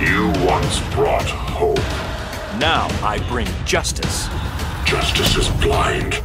You once brought hope. Now I bring justice. Justice is blind.